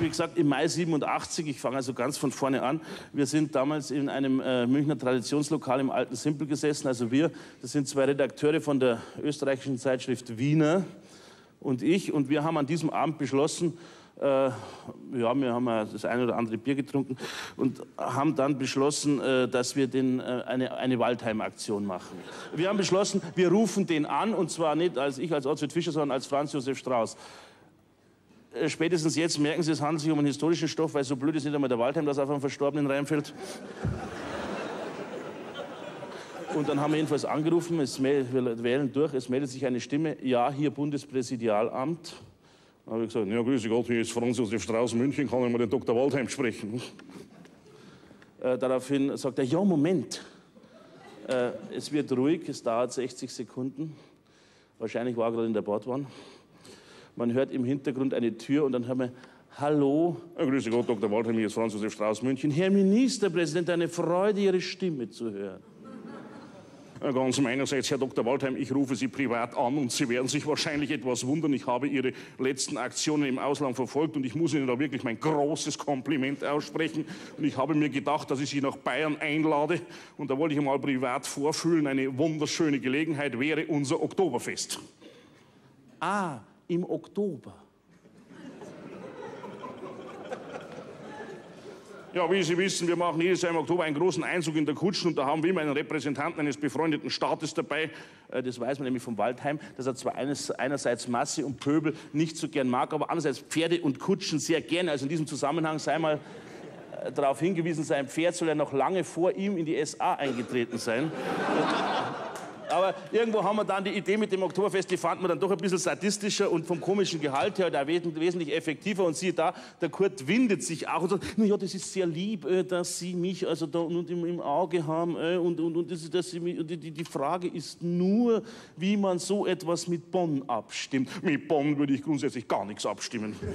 Wie gesagt, im Mai 87, ich fange also ganz von vorne an. Wir sind damals in einem äh, Münchner Traditionslokal im Alten Simpel gesessen. Also wir, das sind zwei Redakteure von der österreichischen Zeitschrift Wiener und ich. Und wir haben an diesem Abend beschlossen, äh, ja, wir haben das eine oder andere Bier getrunken und haben dann beschlossen, äh, dass wir den, äh, eine, eine Waldheim-Aktion machen. Wir haben beschlossen, wir rufen den an und zwar nicht als ich, als Ottfried Fischer, sondern als Franz Josef Strauß. Äh, spätestens jetzt merken Sie, es handelt sich um einen historischen Stoff, weil so blöd ist nicht einmal der Waldheim, das auf einen Verstorbenen reinfällt. Und dann haben wir jedenfalls angerufen, es wir wählen durch, es meldet sich eine Stimme, ja, hier Bundespräsidialamt. Dann habe ich gesagt, ja, grüße Gott, hier ist Franz Josef Strauß München, kann ich mal den Dr. Waldheim sprechen? Äh, daraufhin sagt er, ja, Moment. Äh, es wird ruhig, es dauert 60 Sekunden. Wahrscheinlich war er gerade in der Bordwand. Man hört im Hintergrund eine Tür und dann hört man, Hallo, ja, grüße Gott, Dr. Waldheim, hier ist Franz Josef Strauß München. Herr Ministerpräsident, eine Freude, Ihre Stimme zu hören. Ganz meinerseits, Herr Dr. Waldheim, ich rufe Sie privat an und Sie werden sich wahrscheinlich etwas wundern. Ich habe Ihre letzten Aktionen im Ausland verfolgt und ich muss Ihnen da wirklich mein großes Kompliment aussprechen. Und ich habe mir gedacht, dass ich Sie nach Bayern einlade und da wollte ich mal privat vorfühlen. Eine wunderschöne Gelegenheit wäre unser Oktoberfest. Ah, im Oktober. Ja, wie Sie wissen, wir machen jedes Jahr im Oktober einen großen Einzug in der Kutschen und da haben wir immer einen Repräsentanten eines befreundeten Staates dabei. Äh, das weiß man nämlich vom Waldheim, dass er zwar eines, einerseits Masse und Pöbel nicht so gern mag, aber andererseits Pferde und Kutschen sehr gerne. Also in diesem Zusammenhang sei mal äh, darauf hingewiesen, sein Pferd soll ja noch lange vor ihm in die SA eingetreten sein. Aber irgendwo haben wir dann die Idee mit dem Oktoberfest, die fanden wir dann doch ein bisschen sadistischer und vom komischen Gehalt her da wesentlich effektiver. Und siehe da, der Kurt windet sich auch und sagt, na ja, das ist sehr lieb, äh, dass Sie mich also da und im, im Auge haben. Äh, und, und, und das, dass Sie mich, die, die Frage ist nur, wie man so etwas mit Bonn abstimmt. Mit Bonn würde ich grundsätzlich gar nichts abstimmen.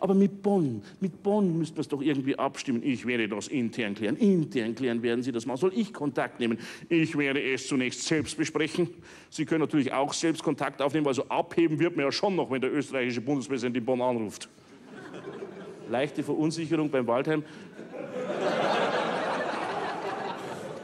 Aber mit Bonn, mit Bonn müsste man es doch irgendwie abstimmen. Ich werde das intern klären. Intern klären werden Sie das machen. Soll ich Kontakt nehmen? Ich werde es zunächst selbst besprechen. Sie können natürlich auch selbst Kontakt aufnehmen. Also abheben wird man ja schon noch, wenn der österreichische Bundespräsident in Bonn anruft. Leichte Verunsicherung beim Waldheim.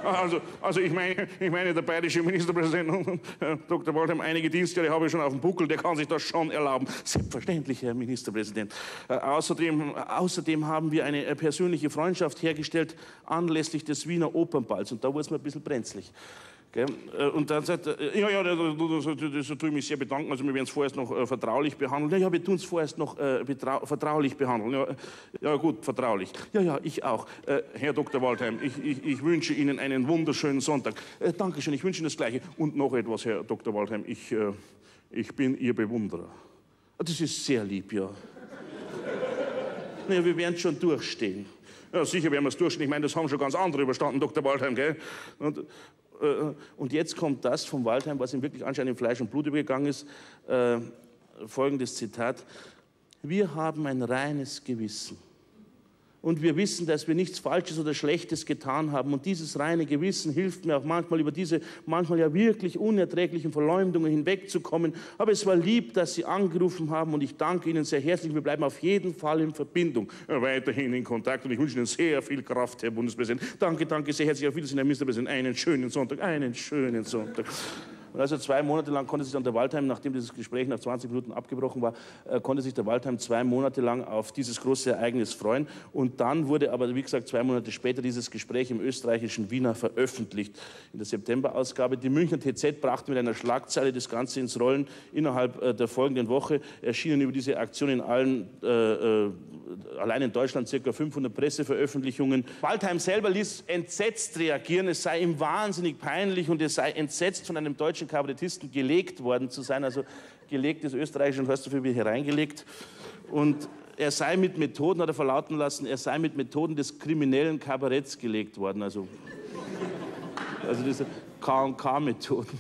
Also, also ich, meine, ich meine, der bayerische Ministerpräsident äh, Dr. Waldheim, einige Dienstjahre habe ich schon auf dem Buckel, der kann sich das schon erlauben. Selbstverständlich, Herr Ministerpräsident. Äh, außerdem, außerdem haben wir eine äh, persönliche Freundschaft hergestellt anlässlich des Wiener Opernballs und da wurde es mir ein bisschen brenzlig. Äh, und dann sagt er, äh, ja, ja, das, das, das, ich mich sehr bedanken. Also wir werden es vorerst noch äh, vertraulich behandeln. Ja, ja, wir tun es vorerst noch äh, vertraulich behandeln. Ja, ja, gut, vertraulich. Ja, ja, ich auch. Äh, Herr Dr. Waldheim, ich, ich, ich, wünsche Ihnen einen wunderschönen Sonntag. Äh, Dankeschön, ich wünsche Ihnen das Gleiche. Und noch etwas, Herr Dr. Waldheim, ich, ich bin Ihr Bewunderer. Ah, das ist sehr lieb, ja. naja, wir werden schon durchstehen. Ja, sicher werden wir es durchstehen. Ich meine, das haben schon ganz andere überstanden, Dr. Waldheim, gell? Und, äh, und jetzt kommt das vom Waldheim, was ihm wirklich anscheinend in Fleisch und Blut übergegangen ist. Äh, folgendes Zitat. Wir haben ein reines Gewissen und wir wissen, dass wir nichts Falsches oder Schlechtes getan haben. Und dieses reine Gewissen hilft mir auch manchmal über diese manchmal ja wirklich unerträglichen Verleumdungen hinwegzukommen. Aber es war lieb, dass Sie angerufen haben und ich danke Ihnen sehr herzlich. Wir bleiben auf jeden Fall in Verbindung, weiterhin in Kontakt und ich wünsche Ihnen sehr viel Kraft, Herr Bundespräsident. Danke, danke sehr herzlich. Auf Wiedersehen, Herr Ministerpräsident. Einen schönen Sonntag, einen schönen Sonntag. Und also zwei Monate lang konnte sich dann der Waldheim, nachdem dieses Gespräch nach 20 Minuten abgebrochen war, äh, konnte sich der Waldheim zwei Monate lang auf dieses große Ereignis freuen. Und dann wurde aber, wie gesagt, zwei Monate später dieses Gespräch im österreichischen Wiener veröffentlicht. In der September-Ausgabe. Die Münchner TZ brachte mit einer Schlagzeile das Ganze ins Rollen. Innerhalb äh, der folgenden Woche erschienen über diese Aktion in allen, äh, äh, allein in Deutschland circa 500 Presseveröffentlichungen. Waldheim selber ließ entsetzt reagieren. Es sei ihm wahnsinnig peinlich und es sei entsetzt von einem deutschen Kabarettisten gelegt worden zu sein. Also gelegt ist österreichisch und heißt dafür wie hereingelegt. Und er sei mit Methoden, hat er verlauten lassen, er sei mit Methoden des kriminellen Kabaretts gelegt worden. Also, also diese K&K-Methoden.